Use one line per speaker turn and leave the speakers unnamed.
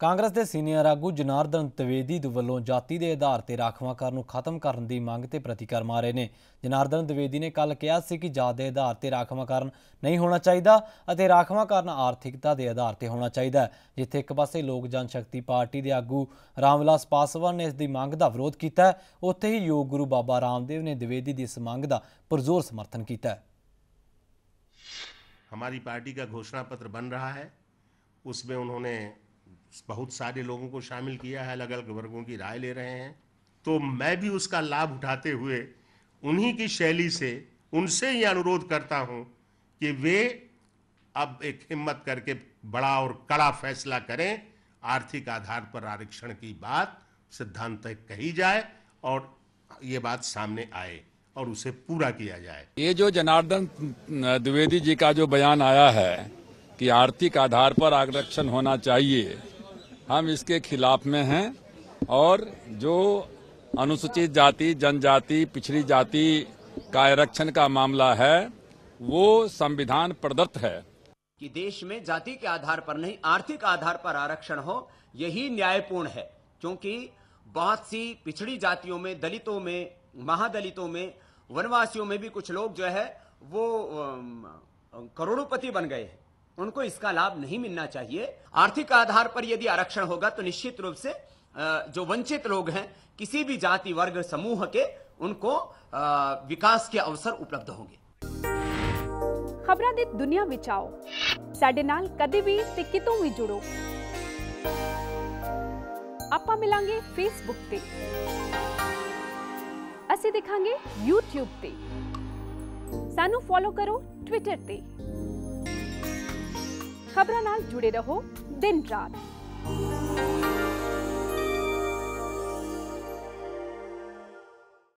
ਕਾਂਗਰਸ ਦੇ ਸੀਨੀਅਰ ਆਗੂ ਜਨਾਰਦਨ ਤਵੇਦੀ ਦੇ ਵੱਲੋਂ ਜਾਤੀ ਦੇ ਆਧਾਰ ਤੇ ਰਾਖਵਾਂਕਰਨ ਨੂੰ ਖਤਮ ਕਰਨ ਦੀ ਮੰਗ ਤੇ ਪ੍ਰਤੀਕਾਰ ਮਾਰੇ ਨੇ ਜਨਾਰਦਨ ਤਵੇਦੀ ਨੇ ਕੱਲ ਕਿਹਾ ਸੀ ਕਿ ਜਾਤ ਦੇ ਆਧਾਰ ਤੇ ਰਾਖਵਾਂਕਰਨ ਨਹੀਂ ਹੋਣਾ ਚਾਹੀਦਾ ਅਤੇ ਰਾਖਵਾਂਕਰਨ ਆਰਥਿਕਤਾ ਦੇ ਆਧਾਰ ਤੇ ਹੋਣਾ ਚਾਹੀਦਾ ਹੈ ਜਿੱਥੇ ਇੱਕ ਪਾਸੇ ਲੋਕ ਜਨਸ਼ਕਤੀ ਪਾਰਟੀ ਦੇ ਆਗੂ ਰਾਮਵਿਲਾਸ ਪਾਸਵਾਨ ਨੇ ਇਸ ਦੀ ਮੰਗ ਦਾ ਵਿਰੋਧ ਕੀਤਾ ਹੈ, ਉੱਥੇ ਹੀ ਯੋਗ ਗੁਰੂ ਬਾਬਾ ਰਾਮਦੇਵ ਨੇ ਤਵੇਦੀ ਦੀ ਇਸ ਮੰਗ ਦਾ ਪੁਰਜ਼ੋਰ ਸਮਰਥਨ ਕੀਤਾ ਹੈ
हमारी पार्टी का घोषणा पत्र बन रहा है उसमें उन्होंने बहुत सारे लोगों को शामिल किया है अलग अलग वर्गों की राय ले रहे हैं। तो मैं भी उसका लाभ उठाते हुए उन्हीं की शैली से, उनसे ये अनुरोध करता हूँ कि वे अब एक हिम्मत करके बड़ा और कड़ा फैसला करें, आर्थिक आधार पर आरक्षण की बात सिद्धांत कही जाए और ये बात सामने आए और उसे पूरा किया जाए।
ये जो जनार्दन द्विवेदी जी का जो बयान आया है कि आर्थिक आधार पर आरक्षण होना चाहिए। हम इसके खिलाफ में हैं और जो अनुसूचित जाति, जनजाति, पिछड़ी जाति का आरक्षण का मामला है, वो संविधान प्रदत्त है।
कि देश में जाति के आधार पर नहीं, आर्थिक आधार पर आरक्षण हो, यही न्यायपूर्ण है। क्योंकि बहुत सी पिछड़ी जातियों में, दलितों में, महादलितों में, वनवासियों में भी कुछ लोग जो है, वो करोड़ोपति बन गए हैं। उनको इसका लाभ नहीं मिलना चाहिए आर्थिक आधार पर यदि आरक्षण होगा तो निश्चित रूप से अ, जो वंचित लोग हैं किसी भी जाति वर्ग समूह के उनको अ, विकास के अवसर उपलब्ध होंगे
ਖਬਰਾਂ ਦੀ ਦੁਨੀਆ ਵਿੱਚ ਆਓ ਸਾਡੇ ਨਾਲ ਕਦੇ ਵੀ ਤੇ ਕਿਤੋਂ ਵੀ ਜੁੜੋ ਆਪਾਂ ਮਿਲਾਂਗੇ ਫੇਸਬੁੱਕ ਤੇ ਅਸੀਂ ਦਿਖਾਂਗੇ YouTube ਤੇ ਸਾਨੂੰ ਫੋਲੋ ਕਰੋ Twitter ਤੇ ਖਬਰਾਂ ਨਾਲ ਜੁੜੇ ਰਹੋ ਦਿਨ ਰਾਤ